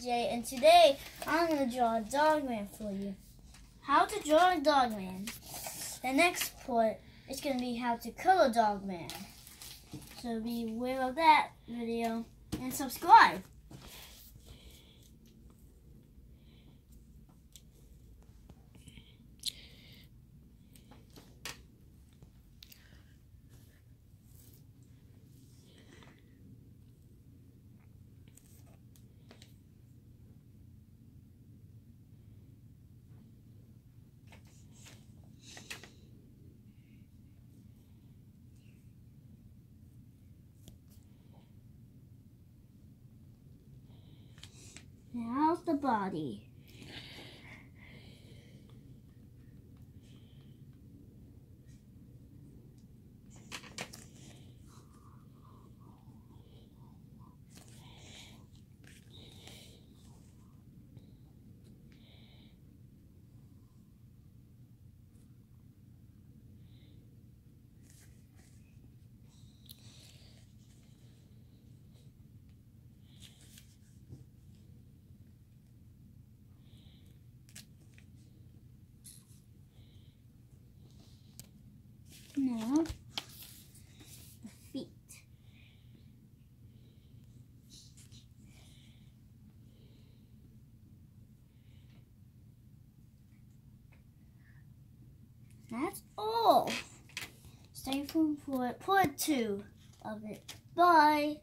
Jay, and today I'm going to draw a dogman for you. How to draw a dogman. The next part is going to be how to color dogman. So be aware of that video and subscribe. Now the body. Now, the feet. That's all. Stay tuned for part two of it. Bye.